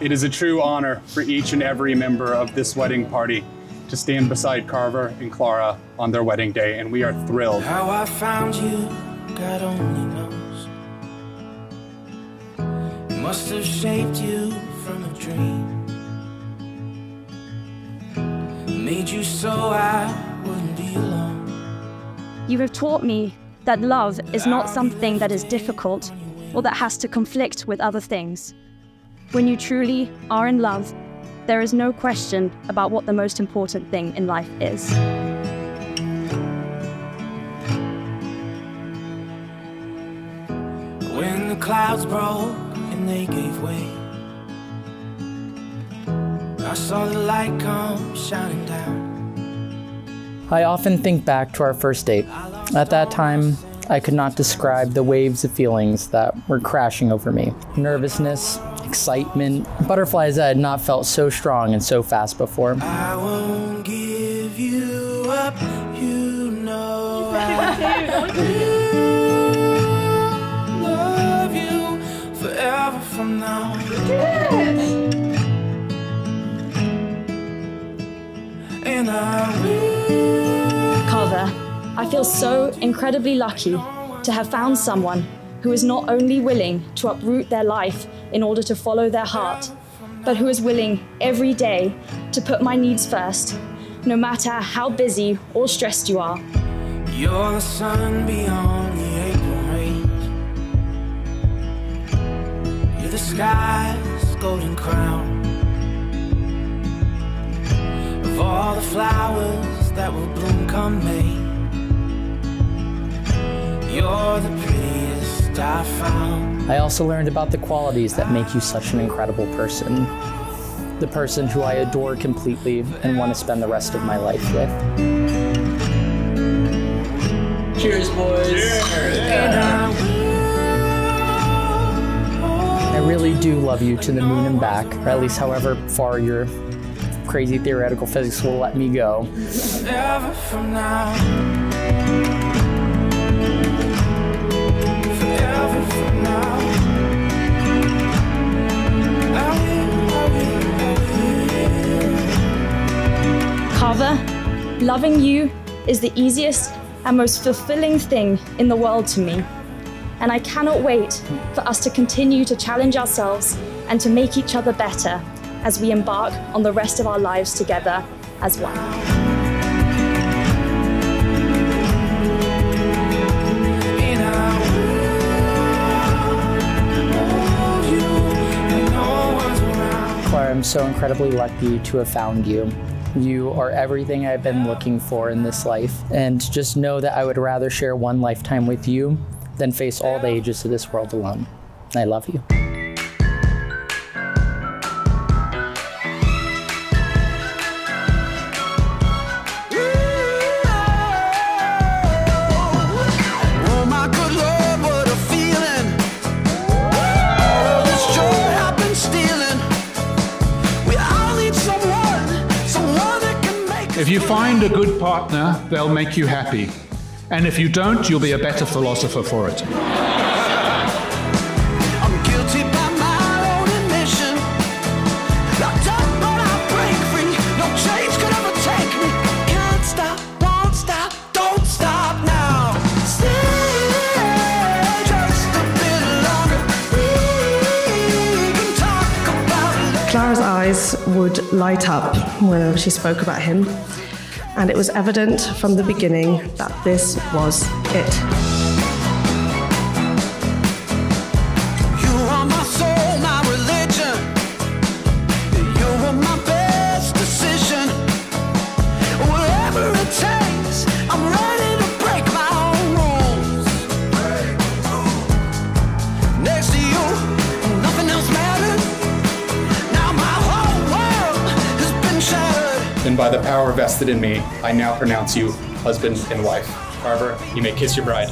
It is a true honor for each and every member of this wedding party to stand beside Carver and Clara on their wedding day, and we are thrilled. How I found you, God only knows. Must have shaped you from a dream. Made you so I wouldn't be alone. You have taught me that love is not something that is difficult or that has to conflict with other things. When you truly are in love, there is no question about what the most important thing in life is. When the clouds broke and they gave way, I saw the light come shining down. I often think back to our first date. At that time, I could not describe the waves of feelings that were crashing over me nervousness, excitement, butterflies that I had not felt so strong and so fast before. I won't give you up, you know. I will love you forever from now. And I will. Carver, I feel so incredibly lucky to have found someone who is not only willing to uproot their life in order to follow their heart, but who is willing every day to put my needs first, no matter how busy or stressed you are. You're the sun beyond the April. You're the sky's golden crown. Of all the flowers that will bloom come May. You're the I found. I also learned about the qualities that make you such an incredible person. The person who I adore completely and want to spend the rest of my life with. Cheers, boys. And I. I really do love you to the moon and back, or at least however far your crazy theoretical physics will let me go. Carver, loving you is the easiest and most fulfilling thing in the world to me. And I cannot wait for us to continue to challenge ourselves and to make each other better as we embark on the rest of our lives together as one. I'm so incredibly lucky to have found you. You are everything I've been looking for in this life. And just know that I would rather share one lifetime with you than face all the ages of this world alone. I love you. If you find a good partner, they'll make you happy. And if you don't, you'll be a better philosopher for it. Clara's eyes would light up whenever she spoke about him, and it was evident from the beginning that this was it. And by the power vested in me, I now pronounce you husband and wife. Carver, you may kiss your bride.